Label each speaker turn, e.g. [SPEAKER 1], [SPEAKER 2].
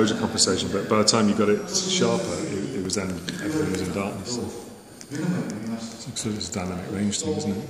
[SPEAKER 1] exposure compensation, but by the time you got it sharper, it, it was then everything was in darkness. So. So it's a dynamic range thing, isn't it?